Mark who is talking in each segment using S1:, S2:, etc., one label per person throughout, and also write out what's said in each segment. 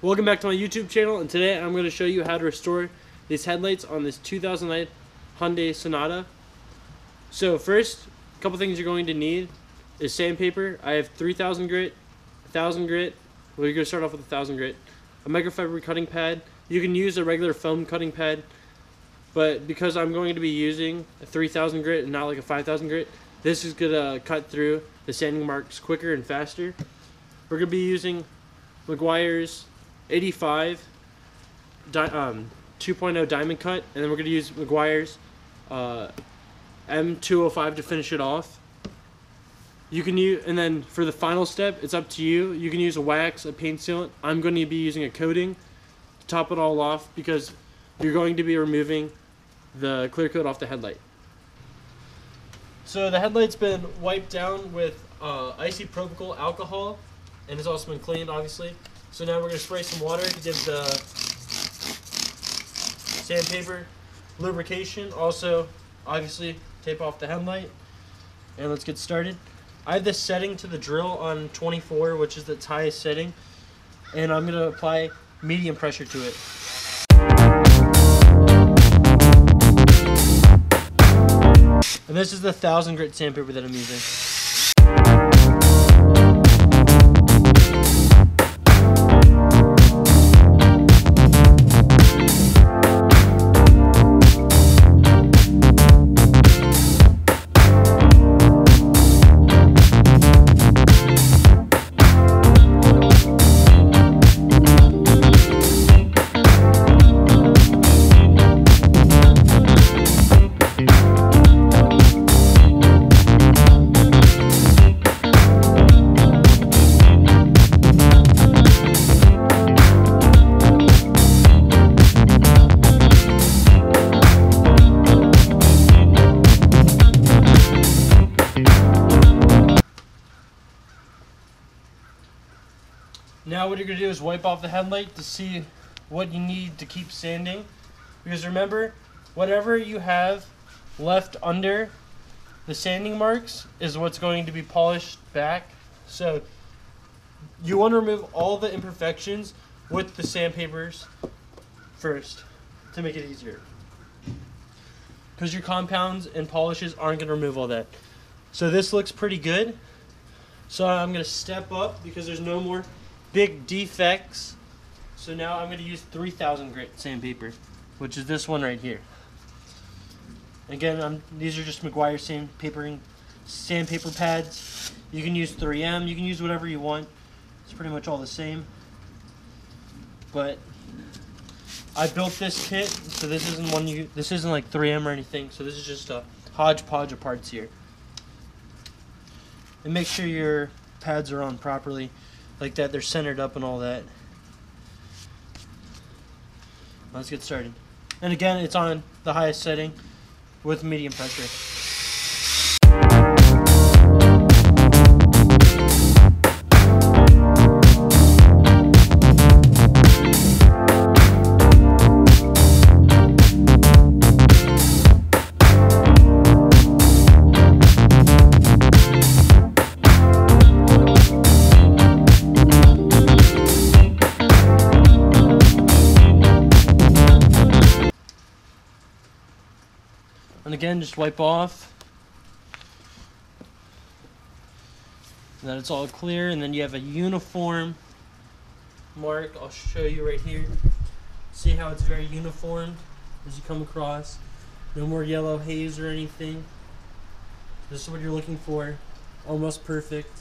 S1: Welcome back to my YouTube channel and today I'm going to show you how to restore these headlights on this 2009 Hyundai Sonata. So first, a couple things you're going to need is sandpaper. I have 3000 grit, 1000 grit, you're going to start off with 1000 grit, a microfiber cutting pad. You can use a regular foam cutting pad, but because I'm going to be using a 3000 grit and not like a 5000 grit, this is going to cut through the sanding marks quicker and faster. We're going to be using Meguiar's 85 di um, 2.0 diamond cut, and then we're going to use Meguiar's uh, M205 to finish it off. You can use, and then for the final step, it's up to you. You can use a wax, a paint sealant. I'm going to be using a coating to top it all off because you're going to be removing the clear coat off the headlight. So the headlight's been wiped down with uh, isopropyl alcohol, and it's also been cleaned, obviously. So now we're going to spray some water to give the sandpaper lubrication. Also, obviously, tape off the headlight. And let's get started. I have this setting to the drill on 24, which is its highest setting. And I'm going to apply medium pressure to it. And this is the 1000 grit sandpaper that I'm using. Now what you're to do is wipe off the headlight to see what you need to keep sanding. Because remember, whatever you have left under the sanding marks is what's going to be polished back. So you want to remove all the imperfections with the sandpapers first to make it easier. Because your compounds and polishes aren't going to remove all that. So this looks pretty good. So I'm going to step up because there's no more big defects. So now I'm going to use 3000 grit sandpaper, which is this one right here. Again, I'm, these are just Meguiar sandpapering sandpaper pads. You can use 3M, you can use whatever you want. It's pretty much all the same. But I built this kit, so this isn't one you this isn't like 3M or anything. So this is just a hodgepodge of parts here. And make sure your pads are on properly like that they're centered up and all that. Let's get started. And again it's on the highest setting with medium pressure And again, just wipe off. And then it's all clear, and then you have a uniform mark. I'll show you right here. See how it's very uniformed as you come across. No more yellow haze or anything. This is what you're looking for. Almost perfect.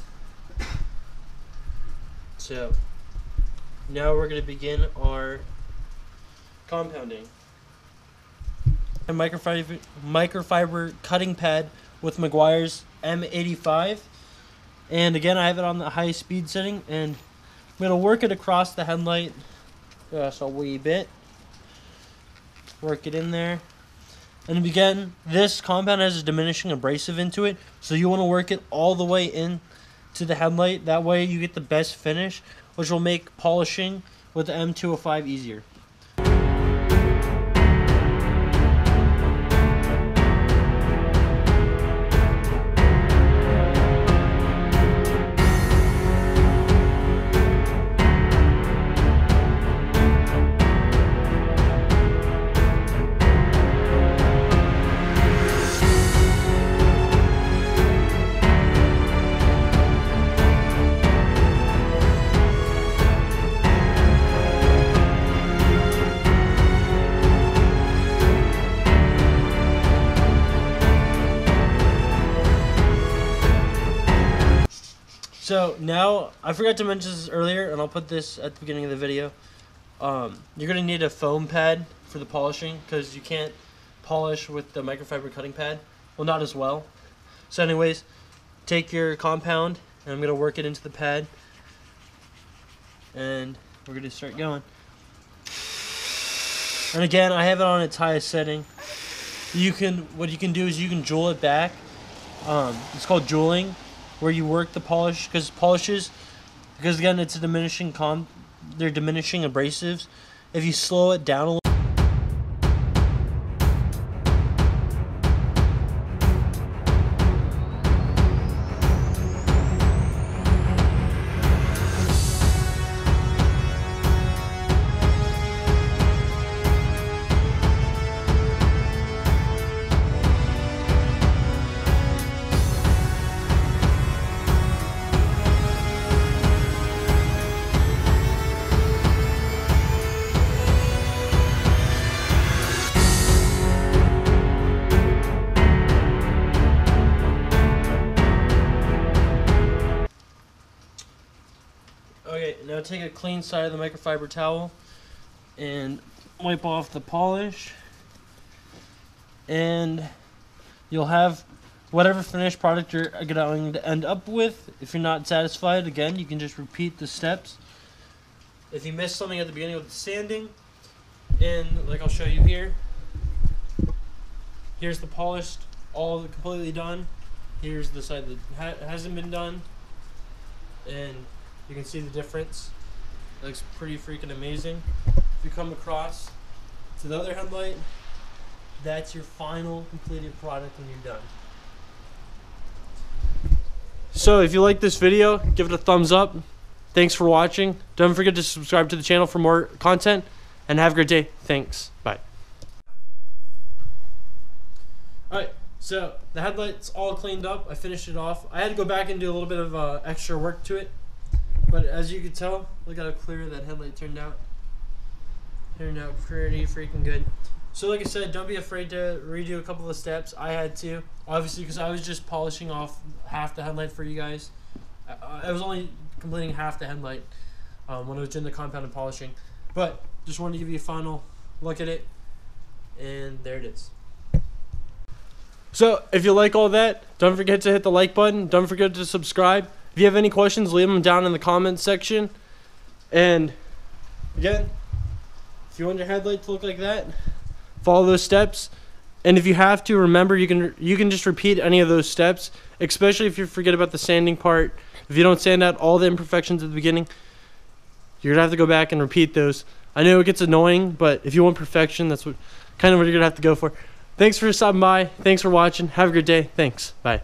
S1: So, now we're going to begin our compounding microfiber microfiber cutting pad with Meguiar's M85 and again I have it on the high speed setting and I'm to work it across the headlight uh, just a wee bit. Work it in there. And again this compound has a diminishing abrasive into it so you want to work it all the way in to the headlight. That way you get the best finish which will make polishing with the M205 easier So now I forgot to mention this earlier, and I'll put this at the beginning of the video. Um, you're gonna need a foam pad for the polishing because you can't polish with the microfiber cutting pad. Well, not as well. So, anyways, take your compound, and I'm gonna work it into the pad, and we're gonna start going. And again, I have it on its highest setting. You can what you can do is you can jewel it back. Um, it's called jeweling, where you work the polish because polishes, because again it's a diminishing com, they're diminishing abrasives. If you slow it down a little. Take a clean side of the microfiber towel and wipe off the polish. And you'll have whatever finished product you're going to end up with. If you're not satisfied, again, you can just repeat the steps. If you missed something at the beginning with the sanding, and like I'll show you here, here's the polished, all completely done. Here's the side that ha hasn't been done. And you can see the difference. It looks pretty freaking amazing. If you come across to the other headlight, that's your final completed product when you're done. So if you like this video, give it a thumbs up. Thanks for watching. Don't forget to subscribe to the channel for more content. And have a great day. Thanks. Bye. Alright, so the headlight's all cleaned up. I finished it off. I had to go back and do a little bit of uh, extra work to it. But as you can tell, look how clear that headlight turned out. Turned out pretty freaking good. So like I said, don't be afraid to redo a couple of steps. I had to, obviously, because I was just polishing off half the headlight for you guys. I, I was only completing half the headlight um, when I was doing the compound and polishing. But just wanted to give you a final look at it. And there it is. So if you like all that, don't forget to hit the like button. Don't forget to subscribe. If you have any questions, leave them down in the comments section. And again, if you want your headlight to look like that, follow those steps. And if you have to, remember you can you can just repeat any of those steps, especially if you forget about the sanding part. If you don't sand out all the imperfections at the beginning, you're gonna have to go back and repeat those. I know it gets annoying, but if you want perfection, that's what kind of what you're gonna have to go for. Thanks for stopping by. Thanks for watching. Have a good day. Thanks. Bye.